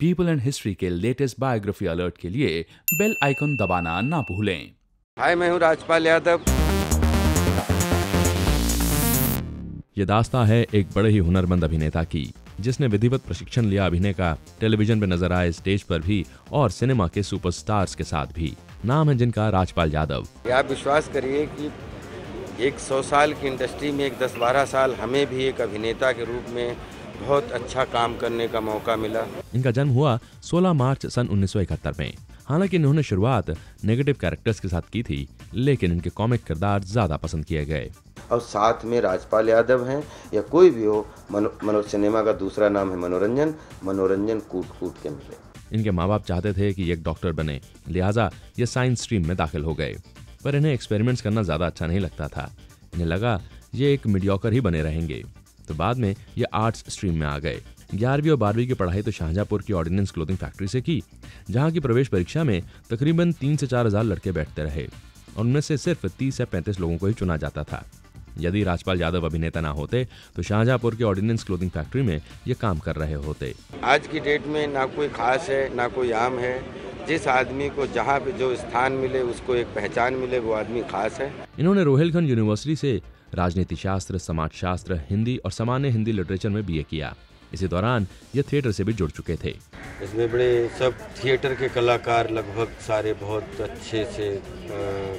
People and history के latest biography alert के लिए बेल आइकन दबाना ना भूलें। हाय मैं हूँ राजपाल यादव। ये दास्ता है एक बड़े ही हुनरमंद अभिनेता की जिसने विधिवत प्रशिक्षण लिया अभिनय का टेलीविज़न पर नज़र आए स्टेज पर भी और सिनेमा के सुपरस्टार्स के साथ भी। नाम है जिनका राजपाल यादव। आप विश्वास करिए कि एक सौ साल की इंडस्ट्री में एक दस बारह साल हमें भी एक अभिनेता के रूप में बहुत अच्छा काम करने का मौका मिला। इनका जन्म हुआ 16 मार्च सन 1971 में। हालाँकि इन्होंने शुरुआत नेगेटिव कैरेक्टर्स के साथ की थी लेकिन इनके कॉमिक किरदार ज़्यादा पसंद किए गए। और साथ में राजपाल यादव हैं या कोई भी हो मनो, मनो सिनेमा का दूसरा नाम है मनोरंजन। मनोरंजन कूट कूट के मिले। इनके माँ बाप चाहते थे कि एक डॉक्टर बने लिहाजा ये साइंस स्ट्रीम में दाखिल हो गए। पर इन्हें एक्सपेरिमेंट्स करना ज़्यादा अच्छा नहीं लगता था। इन्हें लगा ये एक मीडियोकर ही बने रहेंगे। तो बाद में ये आर्ट्स स्ट्रीम में आ गए। ग्यारहवीं और बारहवीं की पढ़ाई तो शाहजहांपुर की ऑर्डिनेंस क्लोथिंग फैक्ट्री से की जहाँ की प्रवेश परीक्षा में तकरीबन तीन से चार हज़ार लड़के बैठते रहे और उनमें से सिर्फ़ तीस या पैंतीस लोगों को ही चुना जाता था। यदि राजपाल यादव अभिनेता ना होते तो शाहजहांपुर के ऑर्डिनेंस क्लोथिंग फैक्ट्री में ये काम कर रहे होते। आज की डेट में ना कोई खास है ना कोई आम है। जिस आदमी को जहाँ पे जो स्थान मिले उसको एक पहचान मिले वो आदमी खास है। इन्होंने रोहेलखंड यूनिवर्सिटी से राजनीति शास्त्र समाज शास्त्र हिंदी और सामान्य हिंदी लिटरेचर में बीए किया। इसी दौरान ये थिएटर से भी जुड़ चुके थे। इसमें बड़े सब थिएटर के कलाकार लगभग सारे बहुत अच्छे से आ,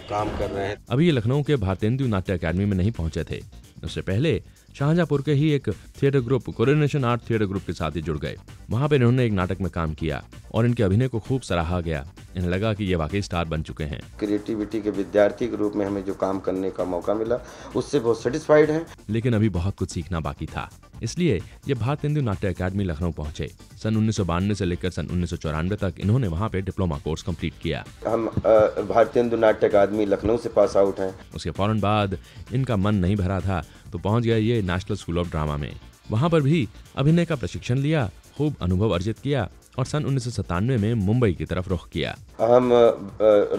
काम कर रहे हैं। अभी ये लखनऊ के भारतेंदु नाट्य अकेडमी में नहीं पहुँचे थे। उससे पहले शाहजहांपुर के ही एक theatre group coronation art theatre group के साथ ही जुड़ गए। वहाँ पर इन्होंने एक नाटक में काम किया और इनके अभिनय को खूब सराहा गया। इन्हें लगा कि ये वाकई स्टार बन चुके हैं। क्रिएटिविटी के विद्यार्थी के रूप में हमें जो काम करने का मौका मिला उससे बहुत सेटिस्फाइड हैं। लेकिन अभी बहुत कुछ सीखना बाकी था। इसलिए ये भारत हिंदू नाट्य अकादमी लखनऊ पहुँचे सन उन्नीस से लेकर सन उन्नीस सौ चौरानवे तक इन्होंने वहाँ पे डिप्लोमा कोर्स कंप्लीट किया। हम भारतीय हिंदू नाट्य अकादमी लखनऊ से पास आउट हैं। उसके फ़ौरन बाद इनका मन नहीं भरा था तो पहुँच गया ये नेशनल स्कूल ऑफ़ ड्रामा में। वहाँ पर भी अभिनय का प्रशिक्षण लिया खूब अनुभव अर्जित किया और सन उन्नीस सौ सत्तानवे में मुंबई की तरफ़ रुख किया। हम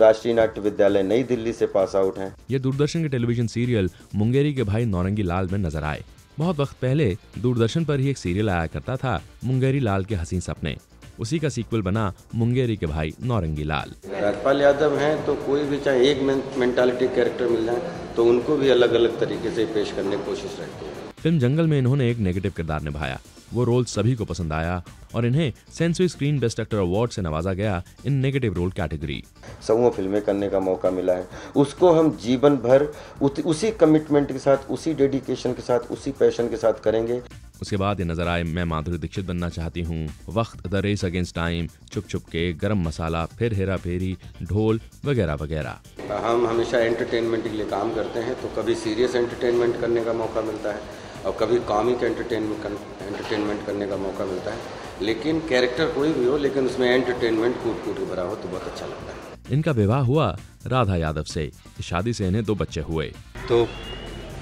राष्ट्रीय नाट्य विद्यालय नई दिल्ली से पास आउट हैं। ये दूरदर्शन के टेलीविज़न सीरियल मुंगेरी के भाई नौरंगी लाल में नज़र आए। बहुत वक्त पहले दूरदर्शन पर ही एक सीरियल आया करता था मुंगेरी लाल के हसीन सपने। उसी का सीक्वल बना मुंगेरी के भाई नौरंगी लाल। राजपाल यादव हैं तो कोई भी चाहे एक मेंटालिटी कैरेक्टर मिल जाए तो उनको भी अलग अलग तरीके से पेश करने की कोशिश रहती है। फ़िल्म जंगल में इन्होंने एक नेगेटिव किरदार निभाया। वो रोल सभी को पसंद आया और इन्हें sansui screen best actor award से नवाजा गया इन नेगेटिव रोल कैटेगरी। सौ फ़िल्में करने का मौका मिला है। उसको हम जीवन भर उसी कमिटमेंट के साथ उसी डेडिकेशन के साथ उसी पैशन के साथ करेंगे। उसके बाद ये नज़र आए मैं माधुरी दीक्षित बनना चाहती हूँ। वक्त द रेस अगेंस्ट टाइम चुप चुप के गरम मसाला फिर हेरा फेरी ढोल वगैरह वगैरह। हम हमेशा एंटरटेनमेंट के लिए काम करते हैं तो कभी सीरियस एंटरटेनमेंट करने का मौका मिलता है। और कभी कॉमिक एंटरटेनमेंट एंटरटेनमेंट करने का मौका मिलता है। लेकिन कैरेक्टर कोई भी हो लेकिन उसमें एंटरटेनमेंट कूट कूट भरा हो तो बहुत अच्छा लगता है। इनका विवाह हुआ राधा यादव से। शादी से इन्हें दो बच्चे हुए। तो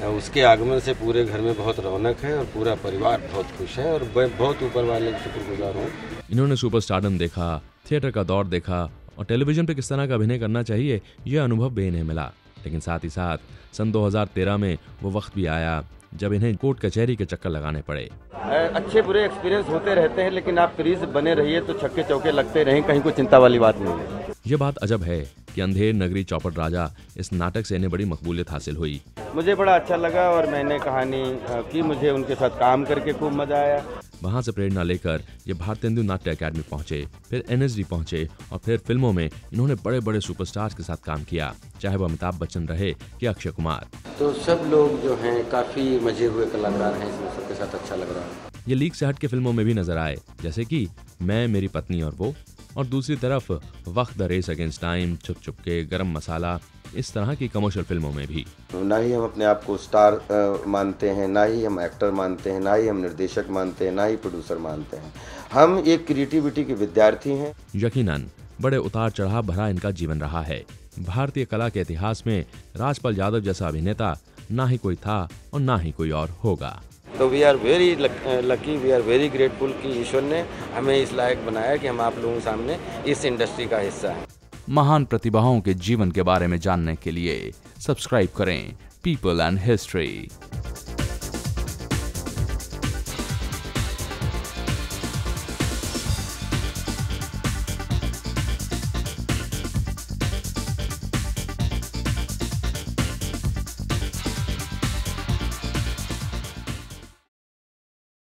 उसके आगमन से पूरे घर में बहुत रौनक है और पूरा परिवार बहुत खुश है और बहुत ऊपर वाले शुक्रगुजार हूँ। इन्होंने सुपर स्टार्डम देखा थिएटर का दौर देखा और टेलीविज़न पे किस तरह का अभिनय करना चाहिए यह अनुभव भी इन्हें मिला। लेकिन साथ ही साथ सन 2013 में वो वक्त भी आया। जब इन्हें कोर्ट कचहरी के चक्कर लगाने पड़े। अच्छे बुरे एक्सपीरियंस होते रहते हैं लेकिन आप फ्रीज बने रहिए तो छक्के चौके लगते रहें कहीं कोई चिंता वाली बात नहीं है। ये बात अजब है कि अंधेर नगरी चौपट राजा इस नाटक से इन्हें बड़ी मकबूलियत हासिल हुई। मुझे बड़ा अच्छा लगा और मैंने कहानी की मुझे उनके साथ काम करके खूब मज़ा आया। वहाँ से प्रेरणा लेकर ये भारतेंदु नाट्य अकेडमी पहुँचे फिर एनएसडी पहुँचे और फिर फ़िल्मों में इन्होंने बड़े बड़े सुपरस्टार्स के साथ काम किया चाहे वो अमिताभ बच्चन रहे या अक्षय कुमार। तो सब लोग जो हैं काफ़ी मज़े हुए कलाकार हैं इसमें सबके साथ अच्छा लग रहा है। ये लीक से हट के फ़िल्मों में भी नज़र आए जैसे कि मैं मेरी पत्नी और वो और दूसरी तरफ़ वक्त द रेस अगेंस्ट टाइम छुप छुप के गरम मसाला इस तरह की कमर्शियल फ़िल्मों में भी। ना ही हम अपने आप को स्टार आ, मानते हैं ना ही हम एक्टर मानते हैं ना ही हम निर्देशक मानते हैं ना ही प्रोड्यूसर मानते हैं। हम एक क्रिएटिविटी के विद्यार्थी हैं। यकीनन बड़े उतार चढ़ाव भरा इनका जीवन रहा है। भारतीय कला के इतिहास में राजपाल यादव जैसा अभिनेता ना ही कोई था और ना ही कोई और होगा। तो we are very lucky we are very grateful कि ईश्वर ने हमें इस लायक बनाया कि हम आप लोगों के सामने इस इंडस्ट्री का हिस्सा हैं। महान प्रतिभाओं के जीवन के बारे में जानने के लिए सब्सक्राइब करें पीपल एंड हिस्ट्री।